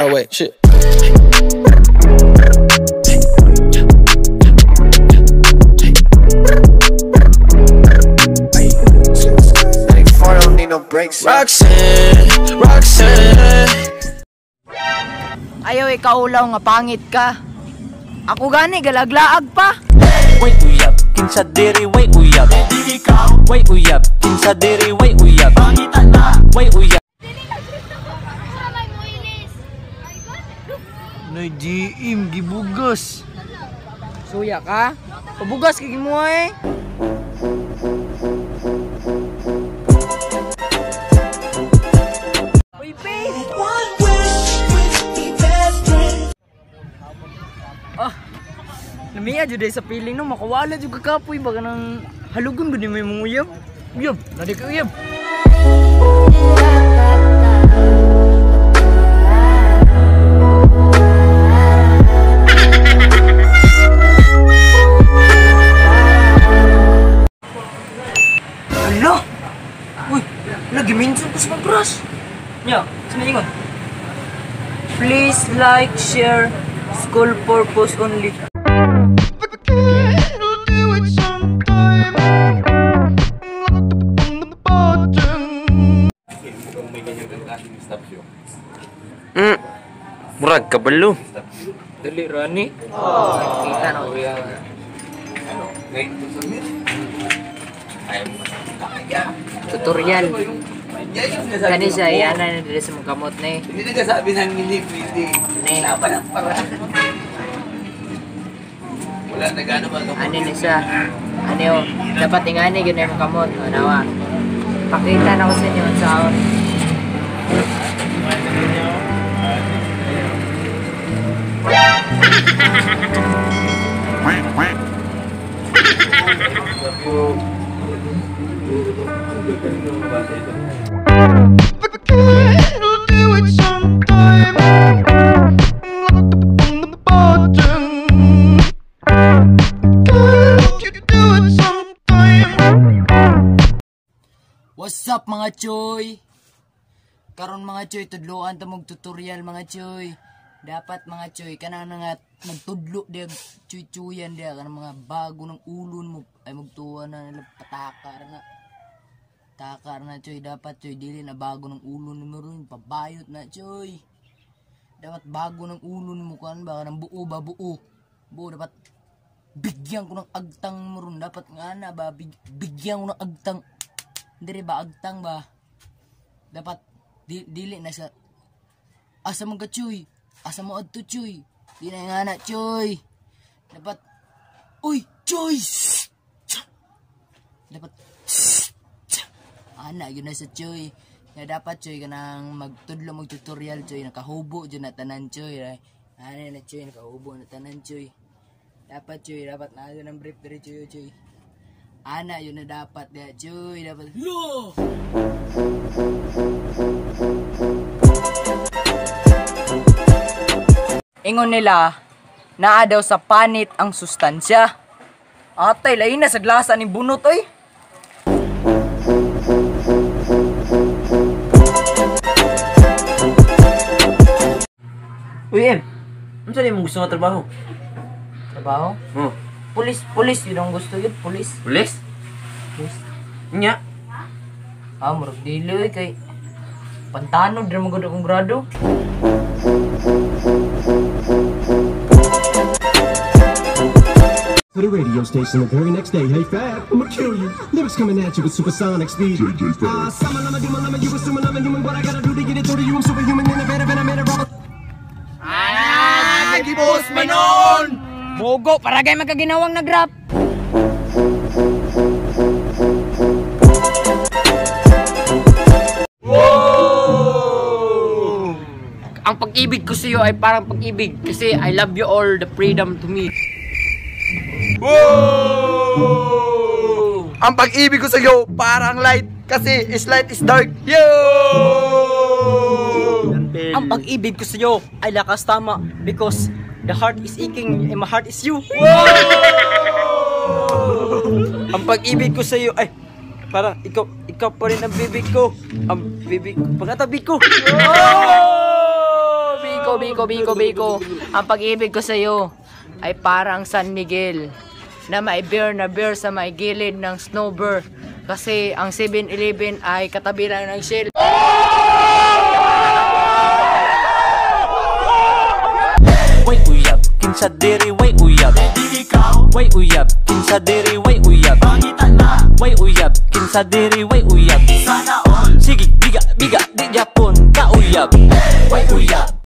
Oh wait, shit. Roxanne, Roxanne. Ayaw ikaw ulaw nga pangit ka. Ako gani galaglaag pa. Way uyab, kinsa diri way uyab Dili ka Way uyab, kinsa diri way uyab Pangitan na Way uyab Noy GM gibugas. Suya ka? Pabugas kay mo eh. Uy, babe! Ah, Lamiya jud sa piling no makawala jud ka kapoy baka nang halugon gud may mong uyab. Uyab, nadi ka uyab. Terus, Nyo, sumiingon. Please like, share, school purpose only. Mm. Murag ka balo. Rani. Tutorial. Kani siya, yan na nila sa mga kamot na eh. Hindi nagsasabi ng hindi pwede. Ne. Wala pa ng paraan. Wala na gano'n ba? Ano ni siya? Ano yun? Dapat ingani yun na yung kamot. O, nawa. Pakita na ko sa inyo ang sound. What's up mga choy? Karon mga choy, tudloan ta mog tutorial mga choy. Dapat mga choy kanang nga magtudlo dia choy choyan dia kanang mga bago ng ulon mo ay magtuwa na nila patakar na. Takar na choy, dapat choy dili na bago ng ulon mo ron, pabayot na choy. Dapat bago ng ulon mo kan ba kanang buo ba buo. Buo dapat bigyan ko ng agtang mo ron. Dapat nga na ba big, bigyan ko ng agtang Diri ba agtang ba? Dapat di, dili na sa asa man ka chuy? Asa mo adto chuy? Di na nga na chuy. Dapat Uy, chuy. Dapat ana yun na sa chuy. Nga dapat chuy kanang magtudlo mag tutorial chuy nakahubo jud na tanan chuy. Ana na chuy nakahubo na tanan chuy. Dapat chuy, dapat na ng brief diri chuy chuy. Ana yun na dapat ya, cuy, dapat. Yo! Ingon nila, naa daw sa panit ang sustansya. Atay, lain na sa glasa ni bunot, oy. Uy em Ano saan mo gusto nga trabaho? Trabaho? Oh Pulis, pulis, yun ang gusto yun, pulis. Pulis? Pulis. Nya Ah, murag dili, oy, kay... Pantano, dira mo gud akong grado. to the radio station the very next day. Hey, Fab, I'ma kill you. Lyrics coming at you with supersonic speed. JJ Fab. Uh, summer, lama, duma, lama, you assuming I'm a human. What I gotta do to get it through to you? I'm superhuman, innovative, and I made a rubber. Ah, gibos manon! Bogo, para gay magkaginawang nag-rap. Ang pag-ibig ko sa iyo ay parang pag-ibig kasi I love you all the freedom to me. Ang pag-ibig ko sa iyo parang light kasi is light is dark. Yo! Ang pag-ibig ko sa iyo ay lakas tama because the heart is aching and my heart is you. Ang pag-ibig ko sa iyo ay para ikaw ikaw pa rin ang bibig ko. Ang bibig ko, pagkatabi ko. Oh! Biko Biko, Biko, Biko. Ang pag-ibig ko sa'yo ay parang San Miguel na may bear na bear sa may gilid ng snowbird. Kasi ang 7-Eleven ay katabi lang ng Shell. Way kinsa diri way uyab. Way uyab, kinsa diri way uyab. Way uyab, kinsa diri way uyab. Sige, biga, biga, di Japon ka uyab. Way uyab